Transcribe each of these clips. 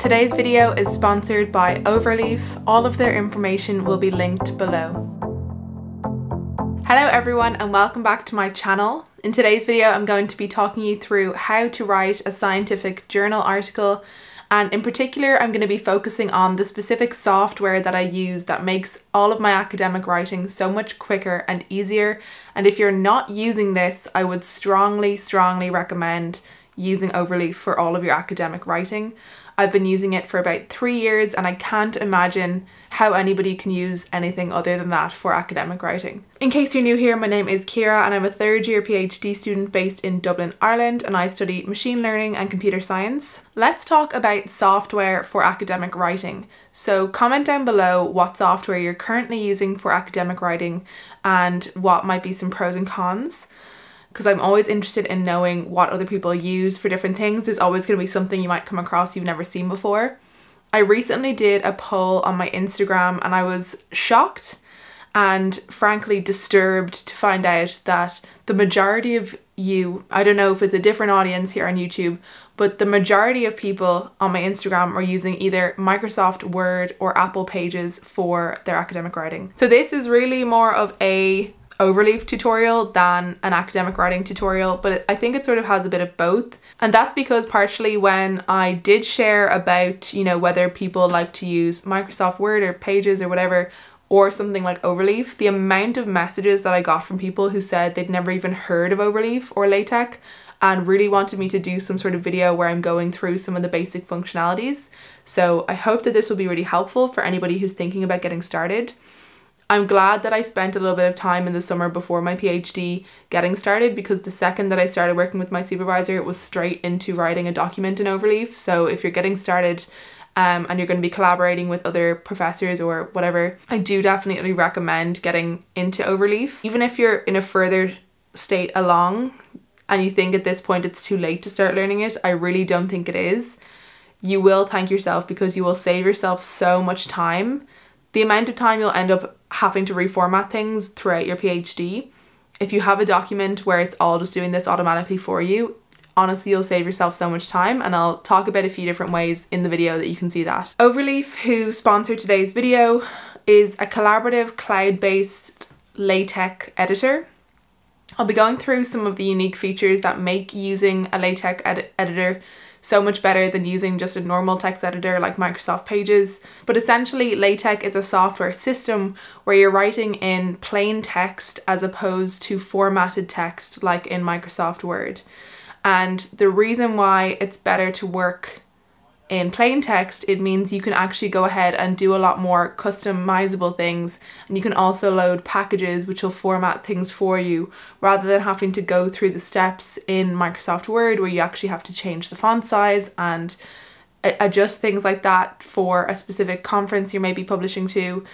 Today's video is sponsored by Overleaf. All of their information will be linked below. Hello everyone and welcome back to my channel. In today's video I'm going to be talking you through how to write a scientific journal article and in particular I'm going to be focusing on the specific software that I use that makes all of my academic writing so much quicker and easier and if you're not using this I would strongly strongly recommend using Overleaf for all of your academic writing. I've been using it for about three years and I can't imagine how anybody can use anything other than that for academic writing. In case you're new here, my name is Ciara and I'm a third year PhD student based in Dublin, Ireland and I study machine learning and computer science. Let's talk about software for academic writing. So comment down below what software you're currently using for academic writing and what might be some pros and cons because I'm always interested in knowing what other people use for different things. There's always going to be something you might come across you've never seen before. I recently did a poll on my Instagram and I was shocked and frankly disturbed to find out that the majority of you, I don't know if it's a different audience here on YouTube, but the majority of people on my Instagram are using either Microsoft Word or Apple Pages for their academic writing. So this is really more of a overleaf tutorial than an academic writing tutorial, but I think it sort of has a bit of both. And that's because partially when I did share about, you know, whether people like to use Microsoft Word or Pages or whatever, or something like Overleaf, the amount of messages that I got from people who said they'd never even heard of Overleaf or LaTeX and really wanted me to do some sort of video where I'm going through some of the basic functionalities. So I hope that this will be really helpful for anybody who's thinking about getting started. I'm glad that I spent a little bit of time in the summer before my PhD getting started because the second that I started working with my supervisor, it was straight into writing a document in Overleaf. So if you're getting started um, and you're going to be collaborating with other professors or whatever, I do definitely recommend getting into Overleaf. Even if you're in a further state along and you think at this point it's too late to start learning it, I really don't think it is. You will thank yourself because you will save yourself so much time the amount of time you'll end up having to reformat things throughout your PhD. If you have a document where it's all just doing this automatically for you, honestly you'll save yourself so much time and I'll talk about a few different ways in the video that you can see that. Overleaf, who sponsored today's video, is a collaborative cloud-based LaTeX editor. I'll be going through some of the unique features that make using a LaTeX ed editor so much better than using just a normal text editor like Microsoft Pages. But essentially, LaTeX is a software system where you're writing in plain text as opposed to formatted text like in Microsoft Word. And the reason why it's better to work in plain text, it means you can actually go ahead and do a lot more customizable things and you can also load packages which will format things for you rather than having to go through the steps in Microsoft Word where you actually have to change the font size and adjust things like that for a specific conference you may be publishing to.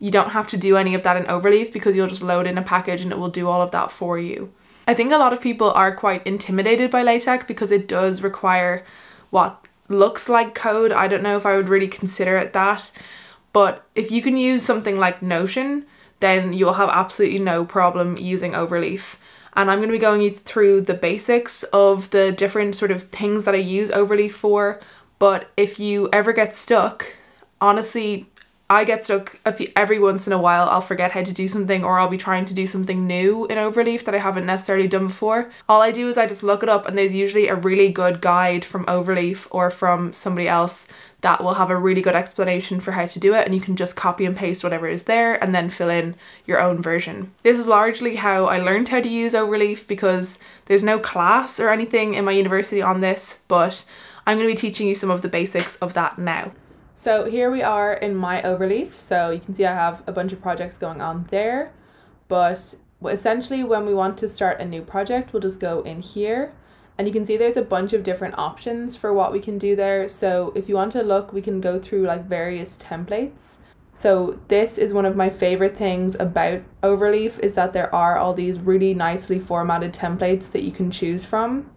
You don't have to do any of that in Overleaf because you'll just load in a package and it will do all of that for you. I think a lot of people are quite intimidated by LaTeX because it does require what looks like code. I don't know if I would really consider it that. But if you can use something like Notion, then you'll have absolutely no problem using Overleaf. And I'm going to be going you through the basics of the different sort of things that I use Overleaf for. But if you ever get stuck, honestly, I get stuck few, every once in a while. I'll forget how to do something or I'll be trying to do something new in Overleaf that I haven't necessarily done before. All I do is I just look it up and there's usually a really good guide from Overleaf or from somebody else that will have a really good explanation for how to do it and you can just copy and paste whatever is there and then fill in your own version. This is largely how I learned how to use Overleaf because there's no class or anything in my university on this but I'm going to be teaching you some of the basics of that now. So here we are in my overleaf. So you can see I have a bunch of projects going on there. But essentially when we want to start a new project, we'll just go in here. And you can see there's a bunch of different options for what we can do there. So if you want to look, we can go through like various templates. So this is one of my favorite things about Overleaf is that there are all these really nicely formatted templates that you can choose from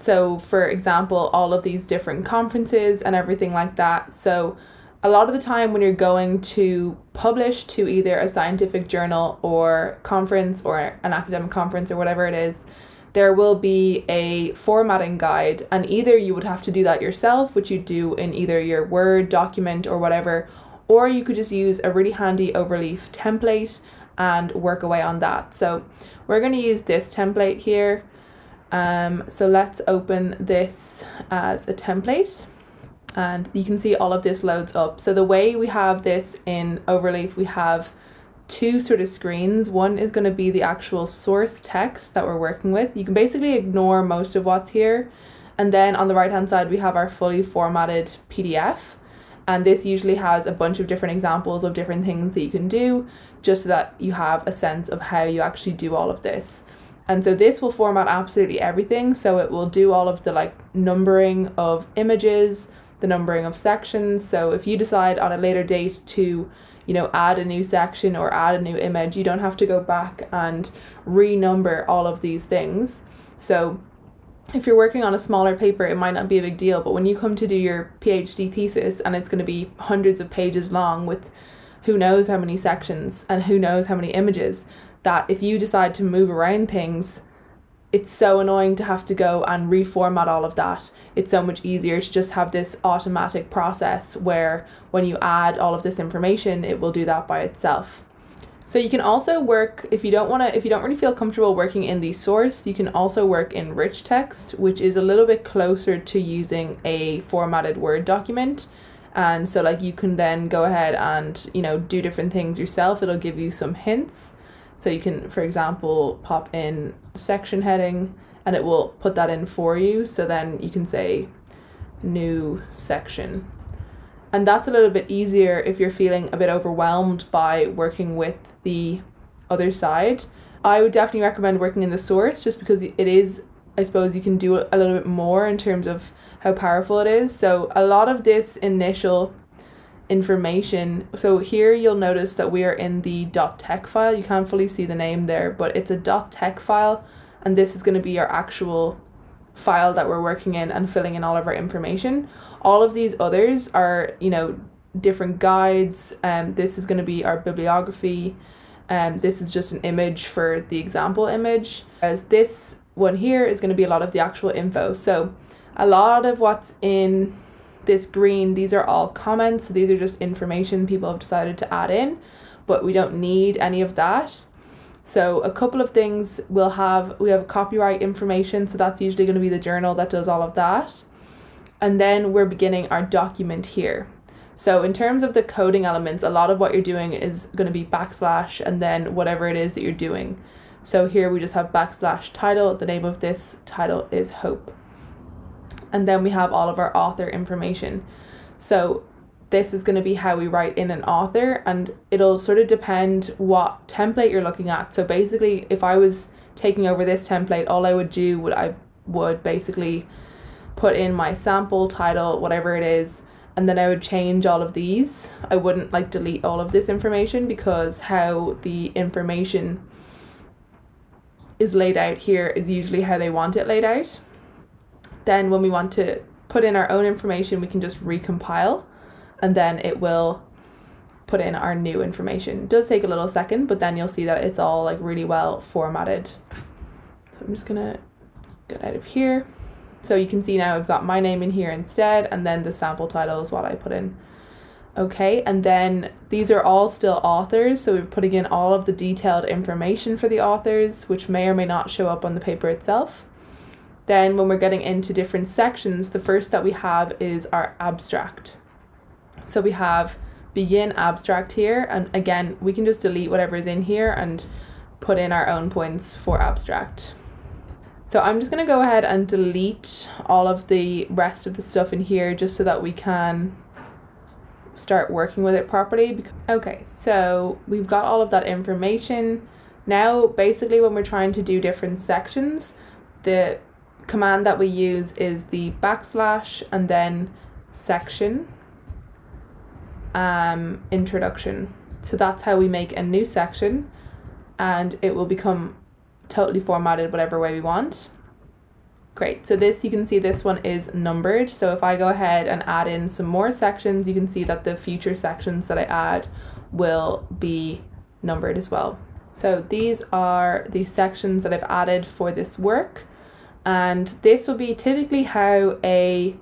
so for example all of these different conferences and everything like that so a lot of the time when you're going to publish to either a scientific journal or conference or an academic conference or whatever it is there will be a formatting guide, and either you would have to do that yourself, which you do in either your Word document or whatever, or you could just use a really handy overleaf template and work away on that. So we're going to use this template here. Um, so let's open this as a template and you can see all of this loads up. So the way we have this in Overleaf, we have two sort of screens. One is going to be the actual source text that we're working with. You can basically ignore most of what's here. And then on the right hand side, we have our fully formatted PDF. And this usually has a bunch of different examples of different things that you can do, just so that you have a sense of how you actually do all of this. And so this will format absolutely everything. So it will do all of the like numbering of images, the numbering of sections. So if you decide on a later date to, you know, add a new section or add a new image, you don't have to go back and renumber all of these things. So if you're working on a smaller paper, it might not be a big deal, but when you come to do your PhD thesis and it's going to be hundreds of pages long with who knows how many sections and who knows how many images, that if you decide to move around things, it's so annoying to have to go and reformat all of that. It's so much easier to just have this automatic process where when you add all of this information, it will do that by itself. So you can also work if you don't want to if you don't really feel comfortable working in the source, you can also work in rich text, which is a little bit closer to using a formatted Word document. And so like you can then go ahead and, you know, do different things yourself. It'll give you some hints so you can, for example, pop in section heading and it will put that in for you. So then you can say new section. And that's a little bit easier if you're feeling a bit overwhelmed by working with the other side. I would definitely recommend working in the source just because it is, I suppose, you can do a little bit more in terms of how powerful it is. So a lot of this initial information. So here you'll notice that we are in the .tex file. You can't fully see the name there, but it's a .tex file and this is going to be our actual file that we're working in and filling in all of our information. All of these others are, you know, different guides. Um, this is going to be our bibliography. Um, this is just an image for the example image. As this one here is going to be a lot of the actual info. So a lot of what's in this green, these are all comments. So these are just information people have decided to add in, but we don't need any of that. So a couple of things we'll have, we have copyright information. So that's usually going to be the journal that does all of that. And then we're beginning our document here. So in terms of the coding elements, a lot of what you're doing is going to be backslash and then whatever it is that you're doing. So here we just have backslash title. The name of this title is Hope and then we have all of our author information. So this is going to be how we write in an author and it'll sort of depend what template you're looking at. So basically if I was taking over this template, all I would do would I would basically put in my sample title, whatever it is, and then I would change all of these. I wouldn't like delete all of this information because how the information is laid out here is usually how they want it laid out. Then when we want to put in our own information, we can just recompile and then it will put in our new information. It does take a little second, but then you'll see that it's all like really well formatted. So I'm just gonna get out of here. So you can see now I've got my name in here instead, and then the sample title is what I put in. Okay, and then these are all still authors, so we're putting in all of the detailed information for the authors, which may or may not show up on the paper itself. Then when we're getting into different sections, the first that we have is our abstract. So we have begin abstract here and again we can just delete whatever is in here and put in our own points for abstract. So I'm just going to go ahead and delete all of the rest of the stuff in here just so that we can start working with it properly. Okay, so we've got all of that information. Now, basically when we're trying to do different sections, the command that we use is the backslash and then section um, introduction. So that's how we make a new section and it will become totally formatted whatever way we want. Great, so this you can see this one is numbered. So if I go ahead and add in some more sections, you can see that the future sections that I add will be numbered as well. So these are the sections that I've added for this work. And this will be typically how a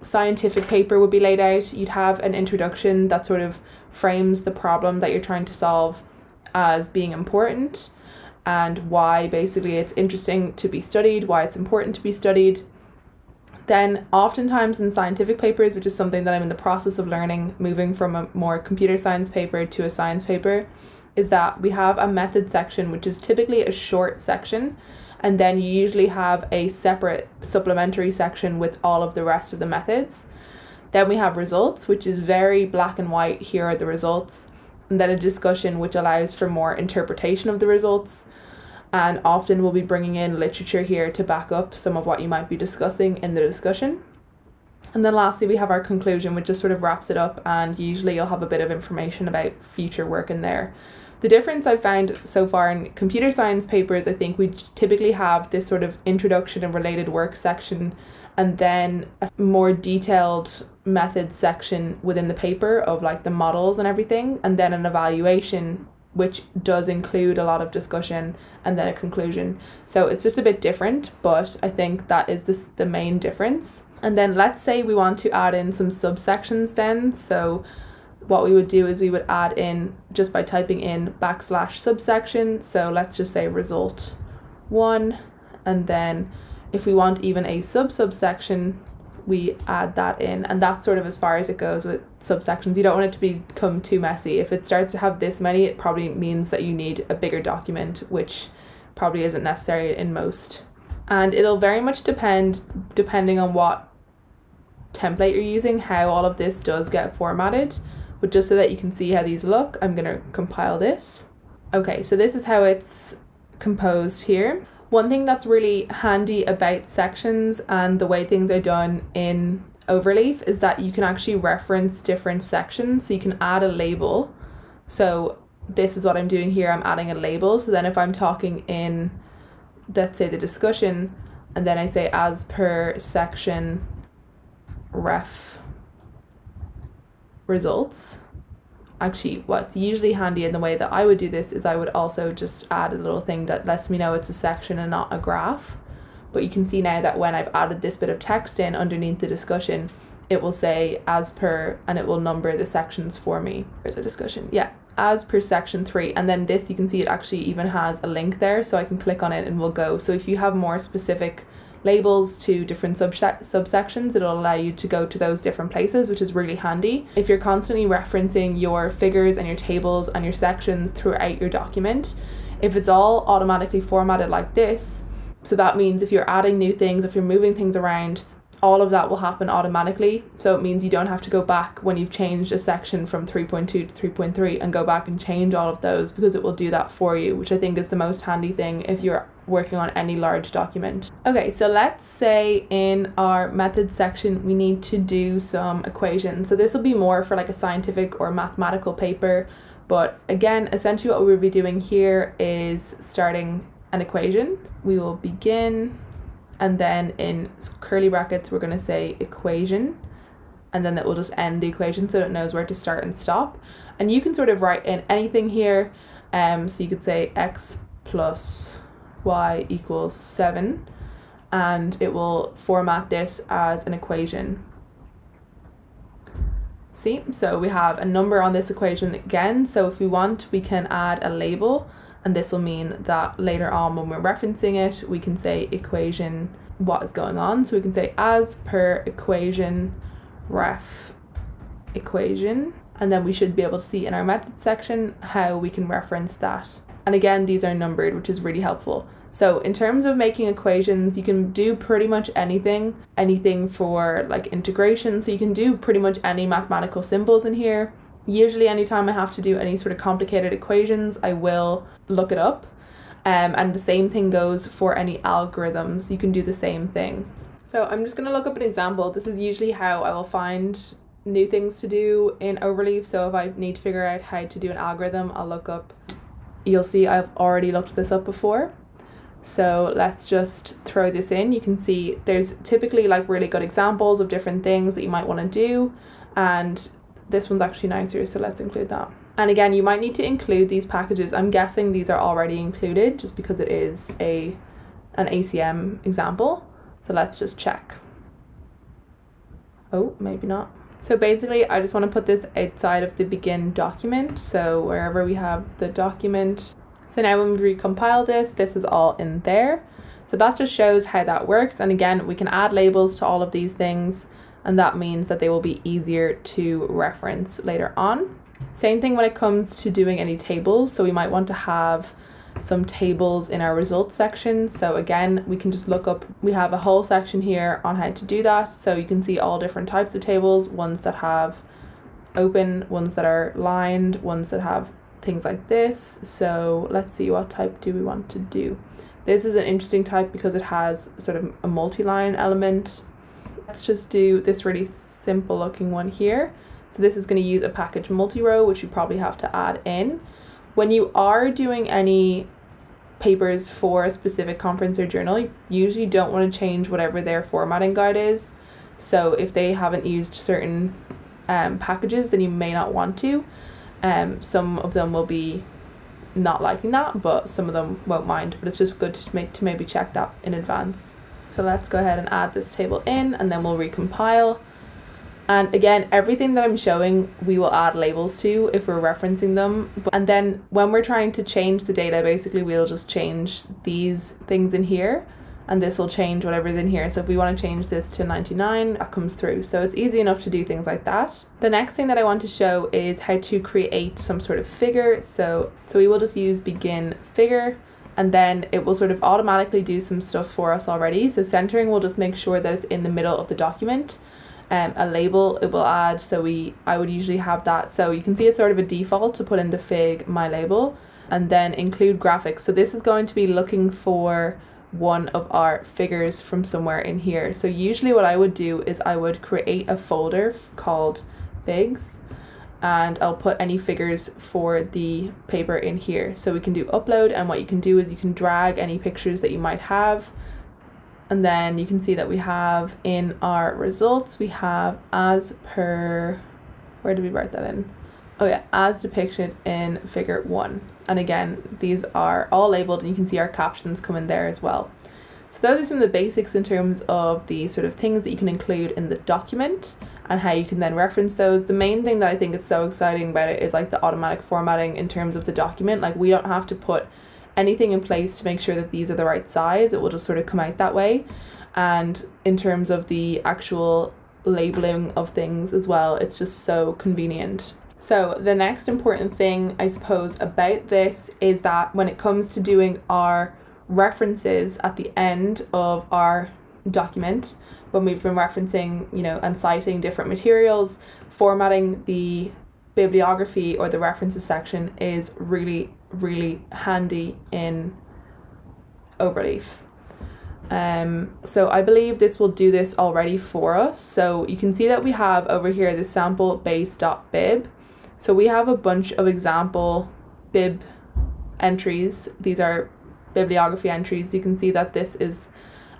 scientific paper would be laid out. You'd have an introduction that sort of frames the problem that you're trying to solve as being important and why basically it's interesting to be studied, why it's important to be studied. Then, oftentimes in scientific papers, which is something that I'm in the process of learning, moving from a more computer science paper to a science paper, is that we have a method section, which is typically a short section, and then you usually have a separate supplementary section with all of the rest of the methods. Then we have results, which is very black and white. Here are the results. And then a discussion, which allows for more interpretation of the results and often we'll be bringing in literature here to back up some of what you might be discussing in the discussion. And then lastly, we have our conclusion, which just sort of wraps it up, and usually you'll have a bit of information about future work in there. The difference I've found so far in computer science papers, I think we typically have this sort of introduction and related work section, and then a more detailed methods section within the paper of like the models and everything, and then an evaluation which does include a lot of discussion and then a conclusion. So it's just a bit different, but I think that is this, the main difference. And then let's say we want to add in some subsections then. So what we would do is we would add in just by typing in backslash subsection. So let's just say result one. And then if we want even a sub subsection, we add that in and that's sort of as far as it goes with subsections you don't want it to become too messy if it starts to have this many it probably means that you need a bigger document which probably isn't necessary in most and it'll very much depend depending on what template you're using how all of this does get formatted but just so that you can see how these look I'm going to compile this okay so this is how it's composed here one thing that's really handy about sections and the way things are done in Overleaf is that you can actually reference different sections. So you can add a label. So this is what I'm doing here. I'm adding a label. So then if I'm talking in, let's say the discussion, and then I say as per section ref results, actually what's usually handy in the way that I would do this is I would also just add a little thing that lets me know it's a section and not a graph. But you can see now that when I've added this bit of text in underneath the discussion, it will say as per and it will number the sections for me. There's a discussion. Yeah, as per section three. And then this you can see it actually even has a link there so I can click on it and we'll go. So if you have more specific labels to different subse- subsections. It'll allow you to go to those different places, which is really handy. If you're constantly referencing your figures and your tables and your sections throughout your document, if it's all automatically formatted like this, so that means if you're adding new things, if you're moving things around, all of that will happen automatically. So it means you don't have to go back when you've changed a section from 3.2 to 3.3 and go back and change all of those because it will do that for you, which I think is the most handy thing if you're working on any large document. Okay, so let's say in our methods section we need to do some equations. So this will be more for like a scientific or mathematical paper, but again, essentially what we'll be doing here is starting an equation. We will begin and then in curly brackets we're going to say equation. And then it will just end the equation so it knows where to start and stop. And you can sort of write in anything here. Um, so you could say x plus y equals 7 and it will format this as an equation. See? So we have a number on this equation again. So if we want we can add a label and this will mean that later on when we're referencing it we can say equation what is going on. So we can say as per equation ref equation. And then we should be able to see in our method section how we can reference that. And again these are numbered which is really helpful. So in terms of making equations you can do pretty much anything anything for like integration. So you can do pretty much any mathematical symbols in here Usually, anytime I have to do any sort of complicated equations, I will look it up. Um, and the same thing goes for any algorithms. You can do the same thing. So I'm just going to look up an example. This is usually how I will find new things to do in Overleaf. So if I need to figure out how to do an algorithm, I'll look up. You'll see I've already looked this up before. So let's just throw this in. You can see there's typically like really good examples of different things that you might want to do. And this one's actually nicer, so let's include that. And again, you might need to include these packages. I'm guessing these are already included just because it is a an ACM example. So let's just check. Oh, maybe not. So basically, I just want to put this outside of the begin document. So wherever we have the document. So now when we recompile this, this is all in there. So that just shows how that works. And again, we can add labels to all of these things. And that means that they will be easier to reference later on. Same thing when it comes to doing any tables. So we might want to have some tables in our results section. So again, we can just look up, we have a whole section here on how to do that. So you can see all different types of tables, ones that have open, ones that are lined, ones that have things like this. So let's see what type do we want to do. This is an interesting type because it has sort of a multi-line element. Let's just do this really simple looking one here. So this is going to use a package multi-row, which you probably have to add in when you are doing any papers for a specific conference or journal, you usually don't want to change whatever their formatting guide is. So if they haven't used certain um, packages, then you may not want to. Um, some of them will be not liking that, but some of them won't mind. But it's just good to make to maybe check that in advance. So let's go ahead and add this table in, and then we'll recompile. And again, everything that I'm showing, we will add labels to if we're referencing them. And then when we're trying to change the data, basically we'll just change these things in here and this will change whatever's in here. So if we want to change this to 99, that comes through. So it's easy enough to do things like that. The next thing that I want to show is how to create some sort of figure. So, so we will just use begin figure and then it will sort of automatically do some stuff for us already. So centering will just make sure that it's in the middle of the document. Um, a label it will add so we I would usually have that. So you can see it's sort of a default to put in the fig my label and then include graphics. So this is going to be looking for one of our figures from somewhere in here. So usually what I would do is I would create a folder called figs and I'll put any figures for the paper in here so we can do upload and what you can do is you can drag any pictures that you might have and then you can see that we have in our results, we have as per, where did we write that in? Oh yeah, as depicted in figure one. And again, these are all labeled and you can see our captions come in there as well. So those are some of the basics in terms of the sort of things that you can include in the document and how you can then reference those. The main thing that I think is so exciting about it is like the automatic formatting in terms of the document. Like we don't have to put anything in place to make sure that these are the right size. It will just sort of come out that way. And in terms of the actual labeling of things as well, it's just so convenient. So, the next important thing, I suppose, about this is that when it comes to doing our references at the end of our document, when we've been referencing, you know, and citing different materials, formatting the bibliography or the references section is really really handy in Overleaf. Um, so I believe this will do this already for us. So you can see that we have over here the sample base.bib. So we have a bunch of example bib entries. These are bibliography entries. You can see that this is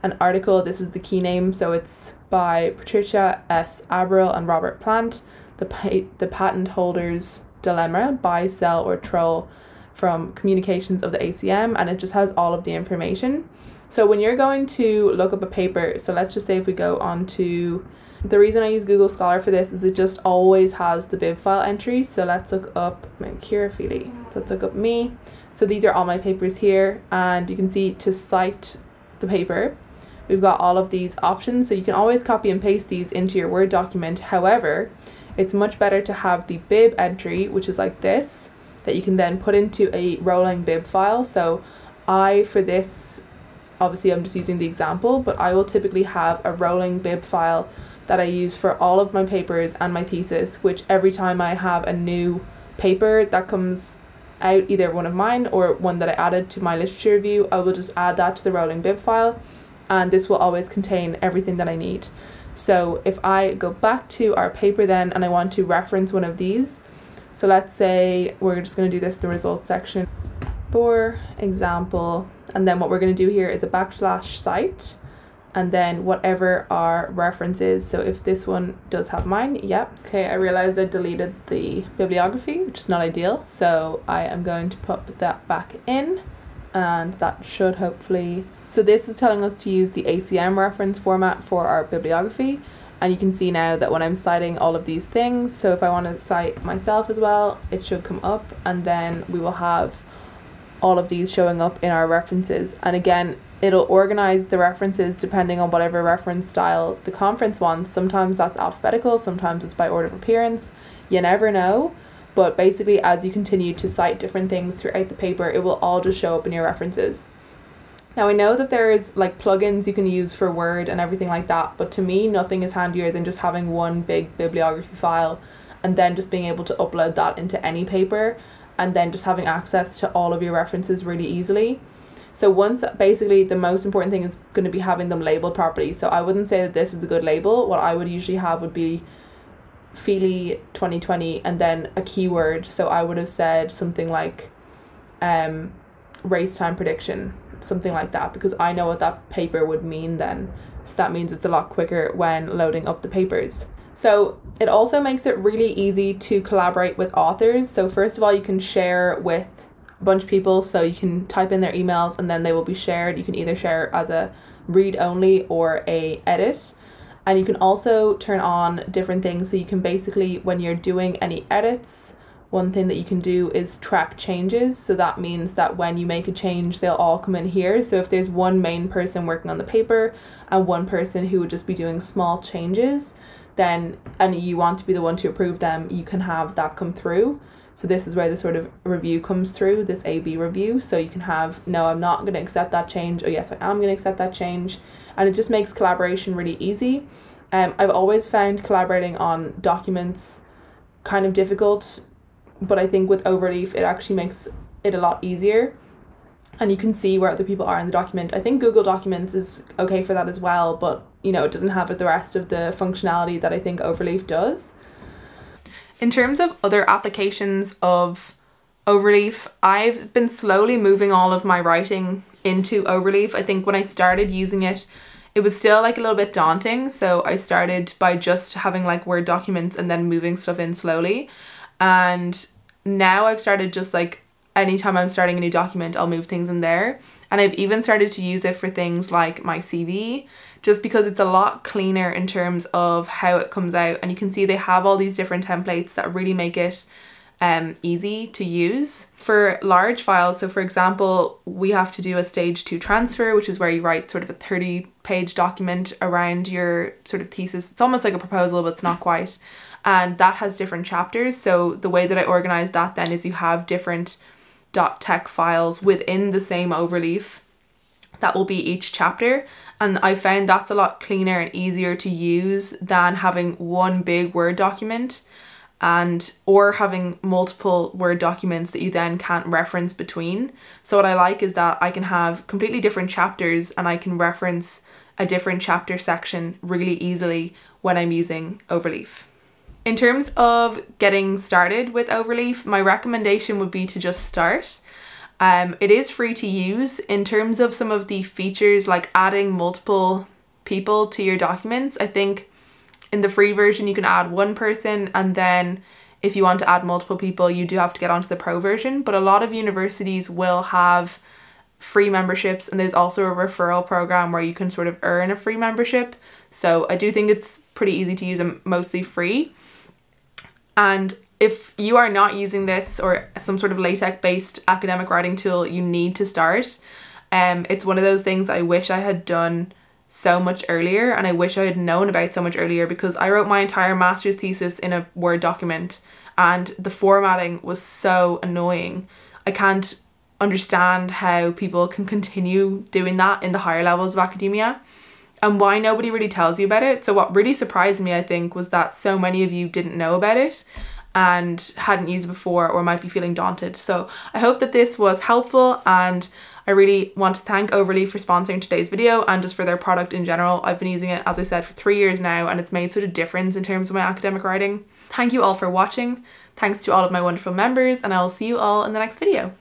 an article. This is the key name. So it's by Patricia S. Abril and Robert Plant, the, pa- the patent holders dilemma, buy, sell, or troll from communications of the ACM and it just has all of the information. So when you're going to look up a paper, so let's just say if we go on to the reason I use Google Scholar for this is it just always has the bib file entry. So let's look up my Ciara Feely. So let's look up me. So these are all my papers here and you can see to cite the paper, we've got all of these options. So you can always copy and paste these into your Word document. However, it's much better to have the bib entry, which is like this, that you can then put into a rolling bib file. So I, for this, obviously I'm just using the example, but I will typically have a rolling bib file that I use for all of my papers and my thesis, which every time I have a new paper that comes out, either one of mine or one that I added to my literature review, I will just add that to the rolling bib file and this will always contain everything that I need. So if I go back to our paper then and I want to reference one of these, so let's say we're just going to do this the results section. For example, and then what we're going to do here is a backslash cite and then whatever our reference is. So if this one does have mine, yep. Okay, I realized I deleted the bibliography, which is not ideal. So I am going to put that back in and that should hopefully. So this is telling us to use the ACM reference format for our bibliography. And you can see now that when I'm citing all of these things, so if I want to cite myself as well, it should come up and then we will have all of these showing up in our references. And again, it'll organize the references depending on whatever reference style the conference wants. Sometimes that's alphabetical, sometimes it's by order of appearance. You never know. But basically, as you continue to cite different things throughout the paper, it will all just show up in your references. Now, I know that there's like plugins you can use for Word and everything like that, but to me, nothing is handier than just having one big bibliography file and then just being able to upload that into any paper and then just having access to all of your references really easily. So once basically the most important thing is going to be having them labeled properly. So I wouldn't say that this is a good label. What I would usually have would be Feely 2020 and then a keyword. So I would have said something like um race time prediction, something like that, because I know what that paper would mean then. So that means it's a lot quicker when loading up the papers. So it also makes it really easy to collaborate with authors. So first of all, you can share with a bunch of people. So you can type in their emails and then they will be shared. You can either share as a read only or a edit. And you can also turn on different things. So you can basically, when you're doing any edits, one thing that you can do is track changes. So that means that when you make a change, they'll all come in here. So if there's one main person working on the paper and one person who would just be doing small changes, then and you want to be the one to approve them, you can have that come through. So this is where the sort of review comes through, this A-B review. So you can have, no, I'm not going to accept that change, or yes, I am going to accept that change. And it just makes collaboration really easy. Um, I've always found collaborating on documents kind of difficult, but I think with Overleaf, it actually makes it a lot easier. And you can see where other people are in the document. I think Google Documents is okay for that as well, but you know, it doesn't have the rest of the functionality that I think Overleaf does. In terms of other applications of Overleaf, I've been slowly moving all of my writing into Overleaf. I think when I started using it, it was still like a little bit daunting. So I started by just having like Word documents and then moving stuff in slowly. And now I've started just like anytime I'm starting a new document, I'll move things in there. And I've even started to use it for things like my CV just because it's a lot cleaner in terms of how it comes out. And you can see they have all these different templates that really make it um, easy to use. For large files, so for example, we have to do a stage two transfer, which is where you write sort of a 30 page document around your sort of thesis. It's almost like a proposal, but it's not quite. And that has different chapters. So the way that I organize that then is you have different .tex files within the same overleaf that will be each chapter and I found that's a lot cleaner and easier to use than having one big Word document and or having multiple Word documents that you then can't reference between. So what I like is that I can have completely different chapters and I can reference a different chapter section really easily when I'm using Overleaf. In terms of getting started with Overleaf, my recommendation would be to just start. Um, it is free to use in terms of some of the features like adding multiple people to your documents. I think in the free version you can add one person and then if you want to add multiple people you do have to get onto the pro version but a lot of universities will have free memberships and there's also a referral program where you can sort of earn a free membership so I do think it's pretty easy to use and mostly free and if you are not using this or some sort of LaTeX based academic writing tool, you need to start. Um, it's one of those things I wish I had done so much earlier and I wish I had known about so much earlier because I wrote my entire master's thesis in a Word document and the formatting was so annoying. I can't understand how people can continue doing that in the higher levels of academia and why nobody really tells you about it. So what really surprised me, I think, was that so many of you didn't know about it and hadn't used it before or might be feeling daunted. So I hope that this was helpful and I really want to thank Overleaf for sponsoring today's video and just for their product in general. I've been using it, as I said, for three years now and it's made such a difference in terms of my academic writing. Thank you all for watching. Thanks to all of my wonderful members and I will see you all in the next video.